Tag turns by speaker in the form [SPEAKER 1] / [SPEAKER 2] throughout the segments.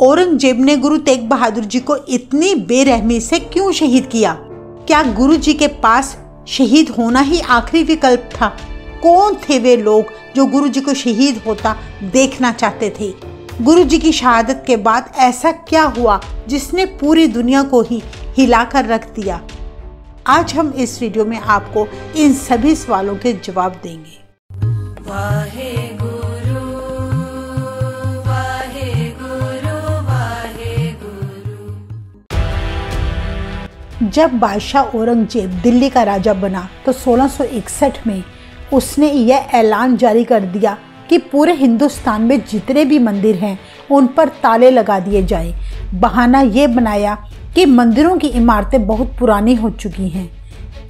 [SPEAKER 1] औरंगज़ेब ने गुरु तेग बहादुर जी को इतनी बेरहमी से क्यों शहीद किया? क्या गुरु जी के पास शहीद होना ही आखिरी विकल्प था? कौन थे वे लोग जो गुरु जी को शहीद होता देखना चाहते थे? गुरु जी की शहादत के बाद ऐसा क्या हुआ जिसने पूरी दुनिया को ही हिलाकर रख दिया? आज हम इस वीडियो में आपको इन सभी सवालों के जवाब देंगे।
[SPEAKER 2] वाहे
[SPEAKER 1] जब बादशाह औरंगज़ेब दिल्ली का राजा बना तो 1661 में उसने यह ऐलान जारी कर दिया कि पूरे हिंदुस्तान में जितने भी मंदिर हैं, उन पर ताले लगा दिए जाएँ। बहाना ये बनाया कि मंदिरों की इमारतें बहुत पुरानी हो चुकी हैं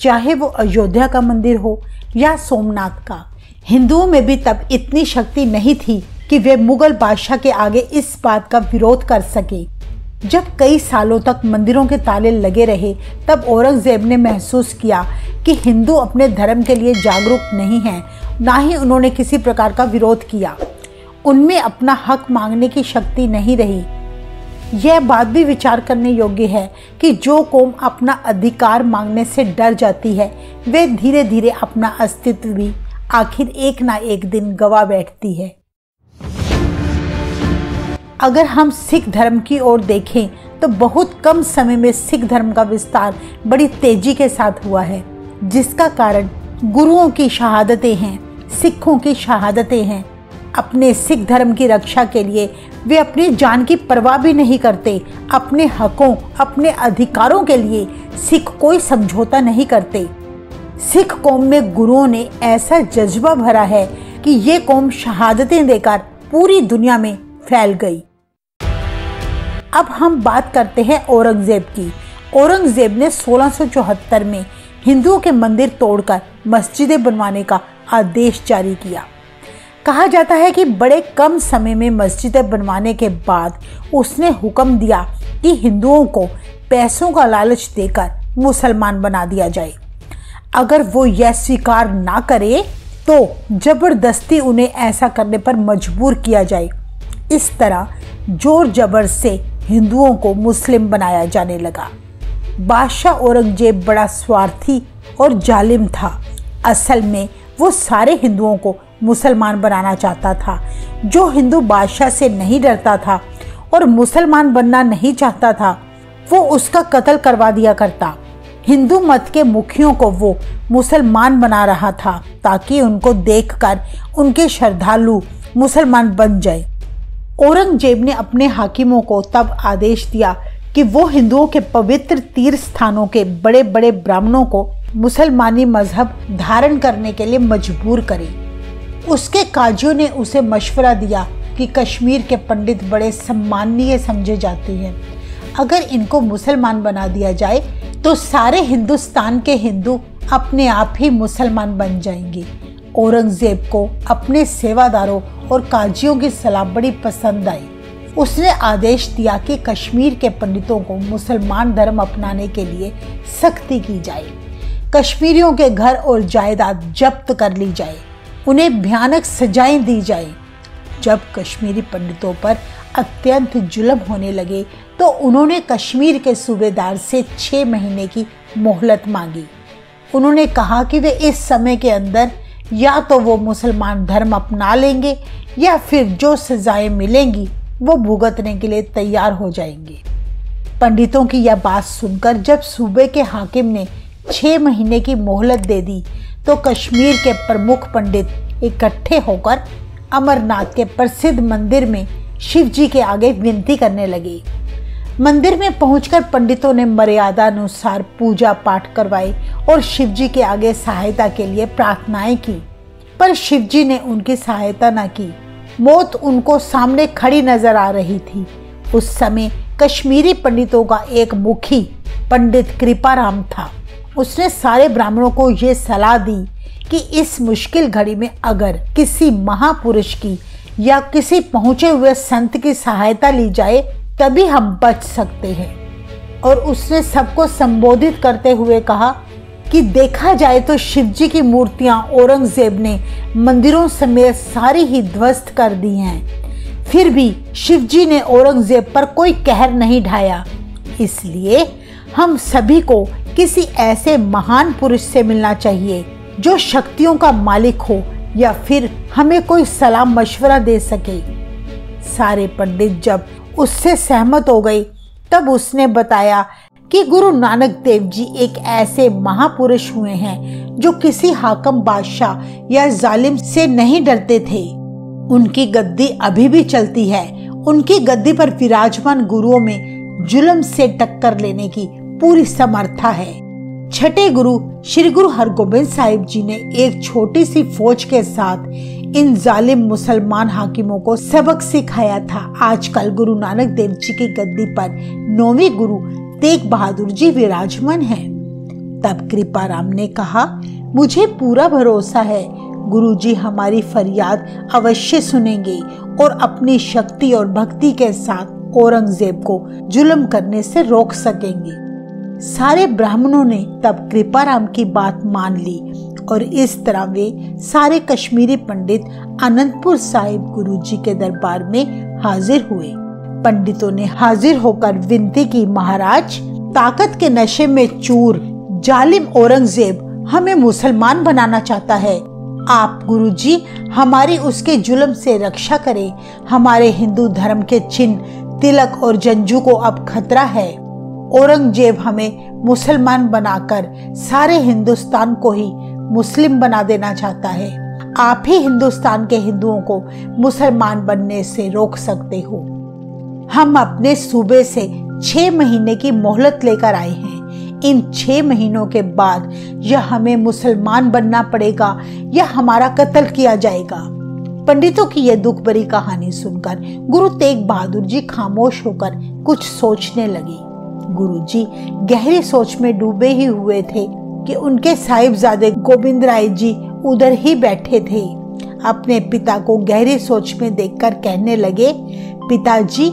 [SPEAKER 1] चाहे वो अयोध्या का मंदिर हो या सोमनाथ का, हिंदुओं में भी तब इतनी शक्ति नहीं थी कि वे मुगल बादशाह के आगे इस बात का विरोध कर सके जब कई सालों तक मंदिरों के ताले लगे रहे, तब औरंगज़ेब ने महसूस किया कि हिंदू अपने धर्म के लिए जागरूक नहीं हैं, ना ही उन्होंने किसी प्रकार का विरोध किया। उनमें अपना हक मांगने की शक्ति नहीं रही। यह बात भी विचार करने योग्य है कि जो कौम अपना अधिकार मांगने से डर जाती है, वे धीरे धीरे अपना अस्तित्व भी आखिर एक ना एक दिन गवा बैठती है। अगर हम सिख धर्म की ओर देखें तो बहुत कम समय में सिख धर्म का विस्तार बड़ी तेज़ी के साथ हुआ है, जिसका कारण गुरुओं की शहादतें हैं, सिखों की शहादतें हैं। अपने सिख धर्म की रक्षा के लिए वे अपनी जान की परवाह भी नहीं करते, अपने हकों, अपने अधिकारों के लिए सिख कोई समझौता नहीं करते। सिख कौम में गुरुओं ने ऐसा जज्बा भरा है कि ये कौम शहादतें देकर पूरी दुनिया में फैल गई। अब हम बात करते हैं औरंगज़ेब की। औरंगज़ेब ने 1674 में हिंदुओं के मंदिर तोड़कर मस्जिदें बनवाने का आदेश जारी किया। कहा जाता है कि बड़े कम समय में मस्जिदें बनवाने के बाद उसने हुक्म दिया कि हिंदुओं को पैसों का लालच देकर मुसलमान बना दिया जाए। अगर वो यह स्वीकार ना करे तो ज़बरदस्ती उन्हें ऐसा करने पर मजबूर किया जाए। इस तरह ज़ोर जबर से हिंदुओं को मुस्लिम बनाया जाने लगा। बादशाह औरंगज़ेब बड़ा स्वार्थी और जालिम था। असल में वो सारे हिंदुओं को मुसलमान बनाना चाहता था। जो हिंदू बादशाह से नहीं डरता था और मुसलमान बनना नहीं चाहता था, वो उसका कत्ल करवा दिया करता। हिंदू मत के मुखियों को वो मुसलमान बना रहा था ताकि उनको देखकर उनके श्रद्धालु मुसलमान बन जाए। औरंगज़ेब ने अपने हाकिमों को तब आदेश दिया कि वो हिंदुओं के पवित्र तीर्थ स्थानों के बड़े बड़े ब्राह्मणों को मुसलमानी मज़हब धारण करने के लिए मजबूर करें। उसके काजियों ने उसे मशवरा दिया कि कश्मीर के पंडित बड़े सम्माननीय समझे जाते हैं। अगर इनको मुसलमान बना दिया जाए तो सारे हिंदुस्तान के हिंदू अपने आप ही मुसलमान बन जाएँगे। औरंगज़ेब को अपने सेवादारों और काजियों की सलाह बड़ी पसंद आई। उसने आदेश दिया कि कश्मीर के पंडितों को मुसलमान धर्म अपनाने के लिए सख्ती की जाए। कश्मीरियों के घर और जायदाद जब्त कर ली जाए। उन्हें भयानक सजाएँ दी जाए। जब कश्मीरी पंडितों पर अत्यंत जुल्म होने लगे तो उन्होंने कश्मीर के सूबेदार से छः महीने की मोहलत मांगी। उन्होंने कहा कि वे इस समय के अंदर या तो वो मुसलमान धर्म अपना लेंगे, या फिर जो सजाएँ मिलेंगी, वो भुगतने के लिए तैयार हो जाएँगे। पंडितों की यह बात सुनकर जब सूबे के हाकिम ने छः महीने की मोहलत दे दी तो कश्मीर के प्रमुख पंडित इकट्ठे होकर अमरनाथ के प्रसिद्ध मंदिर में शिव जी के आगे विनती करने लगे। मंदिर में पहुंचकर पंडितों ने मर्यादा अनुसार पूजा पाठ करवाई और शिवजी के आगे सहायता के लिए प्रार्थनाएँ की। पर शिवजी ने उनकी सहायता न की। मौत उनको सामने खड़ी नज़र आ रही थी। उस समय कश्मीरी पंडितों का एक मुखी पंडित कृपाराम था। उसने सारे ब्राह्मणों को ये सलाह दी कि इस मुश्किल घड़ी में अगर किसी महापुरुष की या किसी पहुँचे हुए संत की सहायता ली जाए तभी हम बच सकते हैं। और उसने सबको संबोधित करते हुए कहा कि देखा जाए तो शिवजी की मूर्तियाँ औरंगज़ेब ने मंदिरों समेत सारी ही ध्वस्त कर दी हैं। फिर भी शिवजी ने औरंगज़ेब पर कोई कहर नहीं ढाया। इसलिए हम सभी को किसी ऐसे महान पुरुष से मिलना चाहिए जो शक्तियों का मालिक हो या फिर हमें कोई सलाह मशवरा दे सके। सारे पंडित जब उससे सहमत हो गई। तब उसने बताया कि गुरु नानक देव जी एक ऐसे महापुरुष हुए हैं जो किसी हाकम बादशाह या जालिम से नहीं डरते थे। उनकी गद्दी अभी भी चलती है। उनकी गद्दी पर विराजमान गुरुओं में जुलम से टक्कर लेने की पूरी समर्था है। छठे गुरु श्री गुरु हरगोबिंद साहिब जी ने एक छोटी सी फौज के साथ इन जालिम मुसलमान हाकिमों को सबक सिखाया था। आजकल गुरु नानक देव जी की गद्दी पर नौवीं गुरु तेग बहादुर जी विराजमान हैं। तब कृपा राम ने कहा, मुझे पूरा भरोसा है। गुरु जी हमारी फरियाद अवश्य सुनेंगे और अपनी शक्ति और भक्ति के साथ औरंगज़ेब को जुल्म करने से रोक सकेंगे। सारे ब्राह्मणों ने तब कृपाराम की बात मान ली। और इस तरह वे सारे कश्मीरी पंडित अनंतपुर साहिब गुरुजी के दरबार में हाजिर हुए। पंडितों ने हाजिर होकर विनती की, महाराज, ताकत के नशे में चूर, जालिम औरंगज़ेब हमें मुसलमान बनाना चाहता है। आप गुरुजी, हमारी उसके जुल्म से रक्षा करें। हमारे हिंदू धर्म के चिन्ह, तिलक और जंजू को अब खतरा है। औरंगज़ेब हमें मुसलमान बनाकर सारे हिंदुस्तान को ही मुस्लिम बना देना चाहता है। आप ही हिंदुस्तान के हिंदुओं को मुसलमान बनने से रोक सकते हो। हम अपने सूबे से छह महीने की मोहलत लेकर आए हैं। इन छह महीनों के बाद यह हमें मुसलमान बनना पड़ेगा, या हमारा कत्ल किया जाएगा। पंडितों की यह दुख भरी कहानी सुनकर गुरु तेग बहादुर जी खामोश होकर कुछ सोचने लगे। गुरु जी गहरी सोच में डूबे ही हुए थे। कि उनके साहिबजादे गोविंद राय जी उधर ही बैठे थे। अपने पिता को गहरी सोच में देखकर कहने लगे, पिताजी,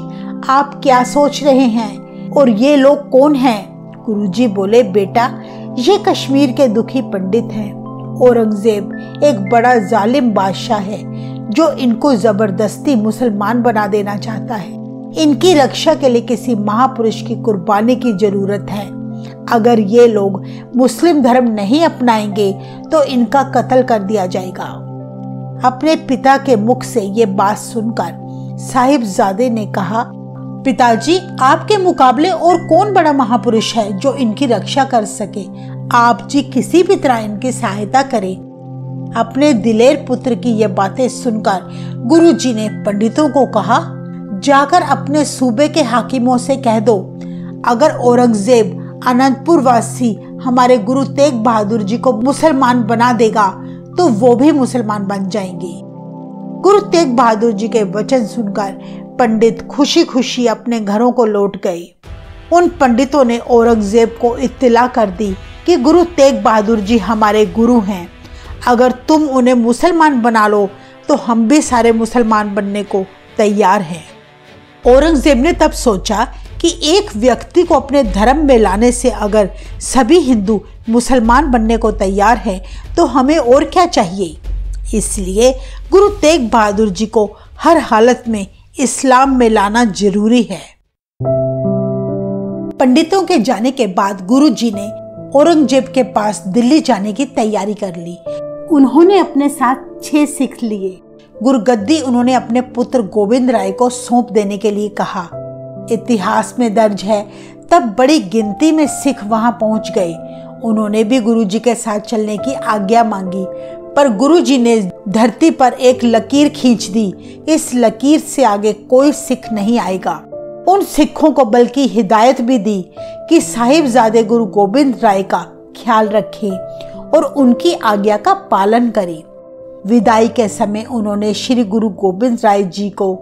[SPEAKER 1] आप क्या सोच रहे हैं? और ये लोग कौन हैं? गुरुजी बोले, बेटा, ये कश्मीर के दुखी पंडित हैं। औरंगज़ेब एक बड़ा जालिम बादशाह है, जो इनको ज़बरदस्ती मुसलमान बना देना चाहता है। इनकी रक्षा के लिए किसी महापुरुष की कुर्बानी की ज़रूरत है। अगर ये लोग मुस्लिम धर्म नहीं अपनाएँगे तो इनका कत्ल कर दिया जाएगा। अपने पिता के मुख से ये बात सुनकर साहिबजादे ने कहा, पिताजी, आपके मुकाबले और कौन बड़ा महापुरुष है जो इनकी रक्षा कर सके? आप जी किसी भी तरह इनकी सहायता करें। अपने दिलेर पुत्र की ये बातें सुनकर गुरुजी ने पंडितों को कहा, जाकर अपने सूबे के हाकिमों से कह दो, अगर औरंगज़ेब अनंतपुर वासी हमारे गुरु तेग बहादुर जी को मुसलमान बना देगा तो वो भी मुसलमान बन जाएँगे। गुरु तेग बहादुर जी के वचन सुनकर पंडित खुशी खुशी अपने घरों को लौट गए। उन पंडितों ने औरंगज़ेब को इत्तला कर दी कि, गुरु तेग बहादुर जी हमारे गुरु हैं। अगर तुम उन्हें मुसलमान बना लो तो हम भी सारे मुसलमान बनने को तैयार हैं। औरंगज़ेब ने तब सोचा कि एक व्यक्ति को अपने धर्म में लाने से अगर सभी हिंदू मुसलमान बनने को तैयार हैं तो हमें और क्या चाहिए? इसलिए गुरु तेग बहादुर जी को हर हालत में इस्लाम में लाना ज़रूरी है। पंडितों के जाने के बाद गुरु जी ने औरंगज़ेब के पास दिल्ली जाने की तैयारी कर ली। उन्होंने अपने साथ छह सिख लिए। गुरगद्दी उन्होंने अपने पुत्र गोविंद राय को सौंप देने के लिए कहा। इतिहास में दर्ज है। तब बड़ी गिनती में सिख वहाँ पहुँच गए। उन्होंने भी गुरुजी के साथ चलने की आज्ञा मांगी। पर गुरुजी ने धरती पर एक लकीर खींच दी। इस लकीर से आगे कोई सिख नहीं आएगा। उन सिखों को बल्कि हिदायत भी दी कि साहिबजादे गुरु गोविंद राय का ख्याल रखें और उनकी आज्ञा का पालन करें। विदाई के समय उन्होंने श्री गुरु गोविंद राय जी को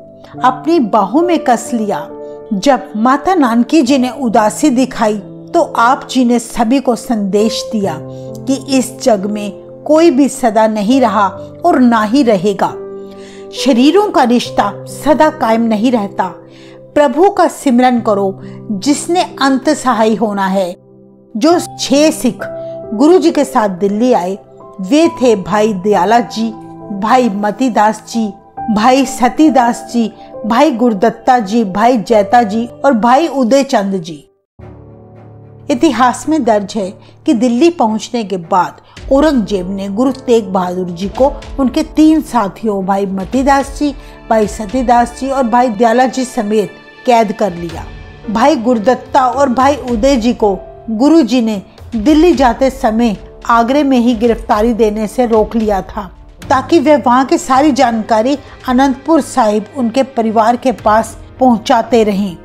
[SPEAKER 1] अपनी बाहों में कस लिया। जब माता नानकी जी ने उदासी दिखाई तो आप जी ने सभी को संदेश दिया कि इस जग में कोई भी सदा नहीं रहा और ना ही रहेगा। शरीरों का रिश्ता सदा कायम नहीं रहता। प्रभु का सिमरन करो, जिसने अंत सहाय होना है। जो छह सिख गुरु जी के साथ दिल्ली आए, वे थे भाई दयाला जी, भाई मतीदास जी भाई सतीदास जी, भाई गुरदत्ता जी, भाई जैता जी और भाई उदय चंद जी। इतिहास में दर्ज है कि दिल्ली पहुँचने के बाद औरंगज़ेब ने गुरु तेग बहादुर जी को उनके तीन साथियों, भाई मतीदास जी, भाई सतीदास जी और भाई दयाला जी समेत कैद कर लिया। भाई गुरदत्ता और भाई उदय जी को गुरु जी ने दिल्ली जाते समय आगरे में ही गिरफ्तारी देने से रोक लिया था। ताकि वे वहाँ की सारी जानकारी अनंतपुर साहिब उनके परिवार के पास पहुँचाते रहें।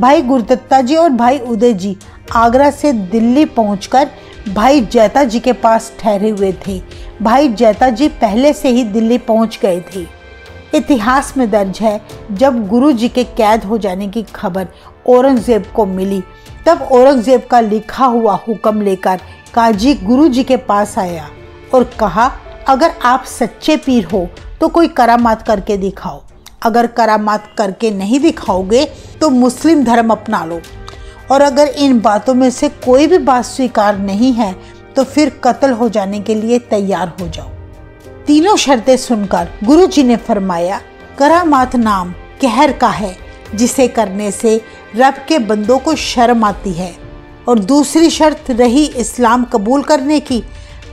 [SPEAKER 1] भाई गुरदत्ता जी और भाई उदय जी आगरा से दिल्ली पहुंचकर भाई जैता जी के पास ठहरे हुए थे। भाई जैता जी पहले से ही दिल्ली पहुँच गए थे। इतिहास में दर्ज है, जब गुरु जी के कैद हो जाने की खबर औरंगज़ेब को मिली, तब औरंगज़ेब का लिखा हुआ हुक्म लेकर काजी गुरु जी के पास आया और कहा अगर आप सच्चे पीर हो तो कोई करामात करके दिखाओ। अगर करामात करके नहीं दिखाओगे तो मुस्लिम धर्म अपना लो। और अगर इन बातों में से कोई भी बात स्वीकार नहीं है तो फिर कत्ल हो जाने के लिए तैयार हो जाओ। तीनों शर्तें सुनकर गुरु जी ने फरमाया, करामात नाम कहर का है, जिसे करने से रब के बंदों को शर्म आती है। और दूसरी शर्त रही इस्लाम कबूल करने की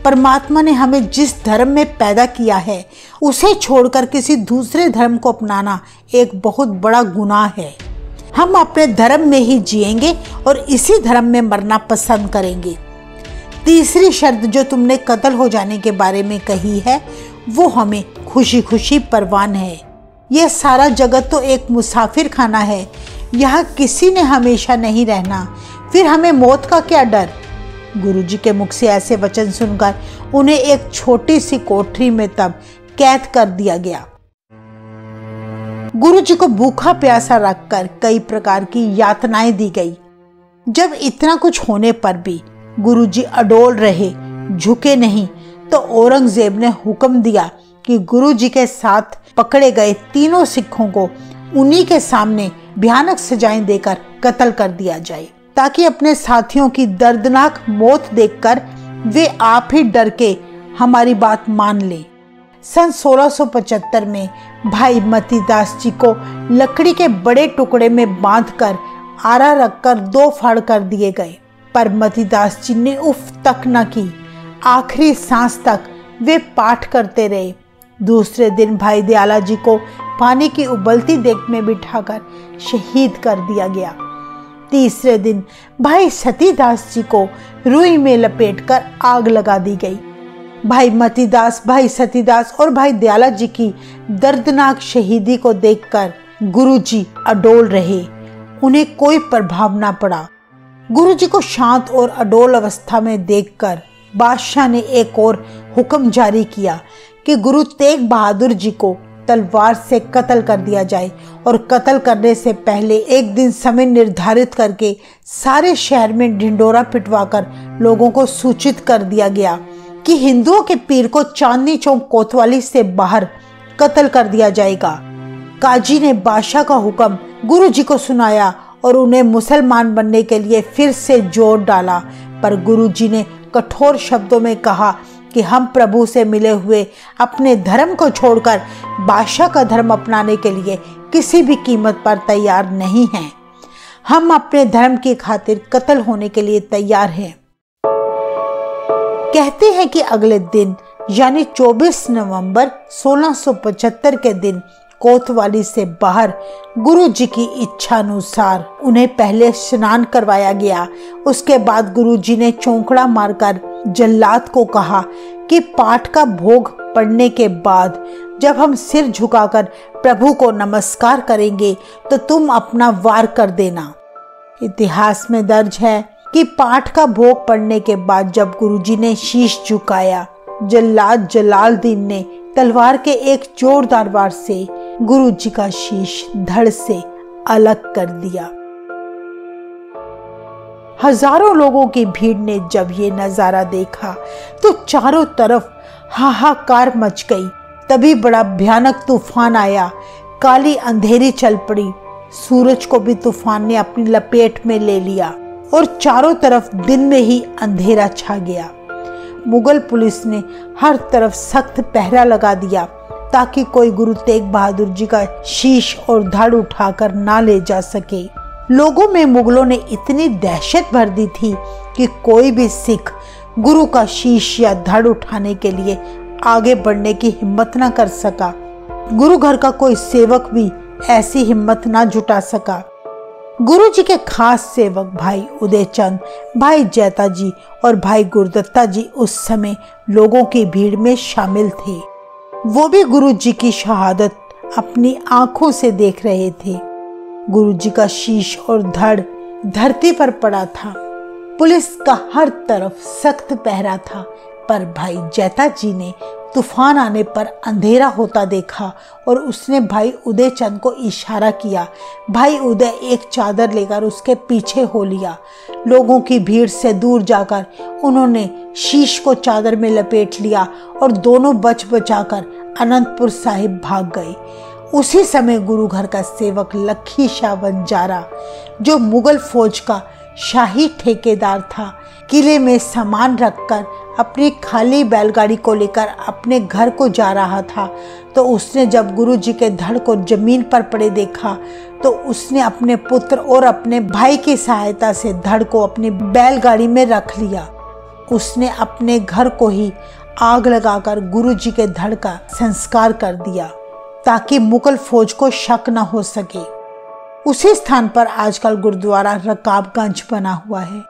[SPEAKER 1] परमात्मा ने हमें जिस धर्म में पैदा किया है, उसे छोड़कर किसी दूसरे धर्म को अपनाना एक बहुत बड़ा गुनाह है। हम अपने धर्म में ही जिएँगे और इसी धर्म में मरना पसंद करेंगे। तीसरी शर्त जो तुमने कत्ल हो जाने के बारे में कही है, वो हमें खुशी खुशी परवान है। यह सारा जगत तो एक मुसाफिर खाना है। यहाँ किसी ने हमेशा नहीं रहना। फिर हमें मौत का क्या डर? गुरुजी के मुख से ऐसे वचन सुनकर उन्हें एक छोटी सी कोठरी में तब कैद कर दिया गया। गुरु जी को भूखा प्यासा रखकर कई प्रकार की यातनाएँ दी गई। जब इतना कुछ होने पर भी गुरु जी अडोल रहे, झुके नहीं तो औरंगज़ेब ने हुक्म दिया कि गुरु जी के साथ पकड़े गए तीनों सिखों को उन्हीं के सामने भयानक सजाएँ देकर कत्ल कर दिया जाए। ताकि अपने साथियों की दर्दनाक मौत देखकर वे आप ही डर के हमारी बात मान लें। सन 1675 में भाई मतीदास जी को लकड़ी के बड़े टुकड़े में बांधकर आरा रखकर दो फाड़ कर दिए गए। पर मतीदास जी ने उफ तक न की। आखिरी सांस तक वे पाठ करते रहे। दूसरे दिन भाई दयाला जी को पानी की उबलती देख में बिठाकर शहीद कर दिया गया। तीसरे दिन भाई सतीदास जी को रुई में लपेटकर आग लगा दी गई। भाई मतीदास, भाई सतीदास और भाई दयाला जी की दर्दनाक शहीदी को देखकर गुरुजी अडोल रहे। उन्हें कोई प्रभाव ना पड़ा। गुरुजी को शांत और अडोल अवस्था में देखकर बादशाह ने एक और हुक्म जारी किया कि गुरु तेग बहादुर जी को तलवार से कत्ल कर दिया जाए और कत्ल करने से पहले एक दिन समय निर्धारित करके सारे शहर में ढिंडोरा पिटवाकर लोगों को सूचित कर दिया गया कि हिंदुओं के पीर को चांदनी चौक कोतवाली से बाहर कत्ल कर दिया जाएगा। काजी ने बादशाह का हुक्म गुरु जी को सुनाया और उन्हें मुसलमान बनने के लिए फिर से ज़ोर डाला। पर गुरु जी ने कठोर शब्दों में कहा कि हम प्रभु से मिले हुए अपने धर्म को छोड़कर बादशाह का धर्म अपनाने के लिए किसी भी कीमत पर तैयार नहीं हैं। हम अपने धर्म की खातिर कत्ल होने के लिए तैयार हैं। कहते हैं कि अगले दिन, यानी 24 नवंबर 1675 के दिन, कोतवाली से बाहर गुरु जी की इच्छा अनुसार उन्हें पहले स्नान करवाया गया। उसके बाद गुरु जी ने चौंकड़ा मारकर जल्लाद को कहा कि पाठ का भोग पड़ने के बाद जब हम सिर झुकाकर प्रभु को नमस्कार करेंगे तो तुम अपना वार कर देना। इतिहास में दर्ज है कि पाठ का भोग पड़ने के बाद जब गुरुजी ने शीश झुकाया, जल्लाद जलालदीन ने तलवार के एक जोरदार वार से गुरुजी का शीश धड़ से अलग कर दिया। हज़ारों लोगों की भीड़ ने जब ये नज़ारा देखा तो चारों तरफ़ हाहाकार मच गई। तभी बड़ा भयानक तूफ़ान आया। काली अंधेरी चल पड़ी। सूरज को भी तूफ़ान ने अपनी लपेट में ले लिया और चारों तरफ़ दिन में ही अंधेरा छा गया। मुगल पुलिस ने हर तरफ़ सख्त पहरा लगा दिया, ताकि कोई गुरु तेग बहादुर जी का शीश और धड़ उठाकर ना ले जा सके। लोगों में मुगलों ने इतनी दहशत भर दी थी कि कोई भी सिख गुरु का शीश या धड़ उठाने के लिए आगे बढ़ने की हिम्मत न कर सका। गुरु घर का कोई सेवक भी ऐसी हिम्मत ना जुटा सका। गुरु जी के खास सेवक भाई उदय चंद, भाई जैता जी और भाई गुरुदत्ता जी उस समय लोगों की भीड़ में शामिल थे। वो भी गुरु जी की शहादत अपनी आँखों से देख रहे थे। गुरु जी का शीश और धड़ धरती पर पड़ा था। पुलिस का हर तरफ़ सख्त पहरा था, पर भाई जैता जी ने तूफ़ान आने पर अंधेरा होता देखा और उसने भाई उदय चंद को इशारा किया। भाई उदय एक चादर लेकर उसके पीछे हो लिया। लोगों की भीड़ से दूर जाकर उन्होंने शीश को चादर में लपेट लिया और दोनों बच बचाकर अनंतपुर साहिब भाग गए। उसी समय गुरु घर का सेवक लखी शाह बंजारा जो मुगल फौज का शाही ठेकेदार था, किले में सामान रखकर अपनी खाली बैलगाड़ी को लेकर अपने घर को जा रहा था। तो उसने जब गुरु जी के धड़ को ज़मीन पर पड़े देखा तो उसने अपने पुत्र और अपने भाई की सहायता से धड़ को अपनी बैलगाड़ी में रख लिया। उसने अपने घर को ही आग लगाकर गुरु जी के धड़ का संस्कार कर दिया। ताकि मुगल फौज को शक न हो सके। उसी स्थान पर आजकल गुरुद्वारा रकाबगंज बना हुआ है।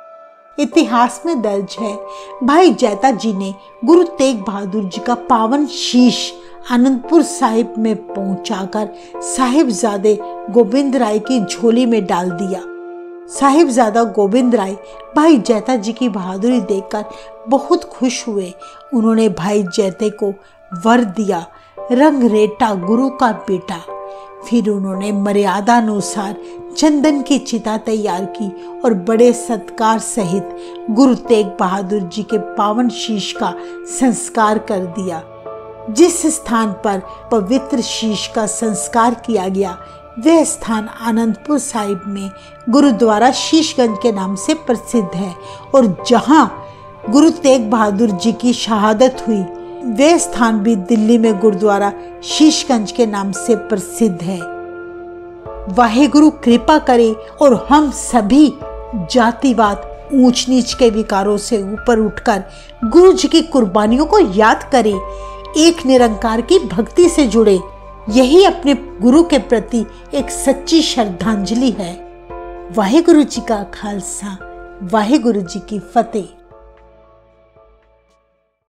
[SPEAKER 1] इतिहास में दर्ज है, भाई जैता जी ने गुरु तेग बहादुर जी का पावन शीश आनंदपुर साहिब में पहुंचाकर साहिबजादे गोविंद राय की झोली में डाल दिया। साहिबजादा गोविंद राय भाई जैता जी की बहादुरी देखकर बहुत खुश हुए। उन्होंने भाई जैते को वर दिया। रंग रेटा गुरु का बेटा। फिर उन्होंने मर्यादा अनुसार चंदन की चिता तैयार की और बड़े सत्कार सहित गुरु तेग बहादुर जी के पावन शीश का संस्कार कर दिया। जिस स्थान पर पवित्र शीश का संस्कार किया गया, वह स्थान आनंदपुर साहिब में गुरुद्वारा शीशगंज के नाम से प्रसिद्ध है और जहाँ गुरु तेग बहादुर जी की शहादत हुई वे स्थान भी दिल्ली में गुरुद्वारा शीशगंज के नाम से प्रसिद्ध है। वाहेगुरु कृपा करे और हम सभी जातिवाद ऊंच नीच के विकारों से ऊपर उठकर गुरु जी की कुर्बानियों को याद करें, एक निरंकार की भक्ति से जुड़े। यही अपने गुरु के प्रति एक सच्ची श्रद्धांजलि है। वाहे गुरु जी का खालसा वाहे गुरु जी की फतेह।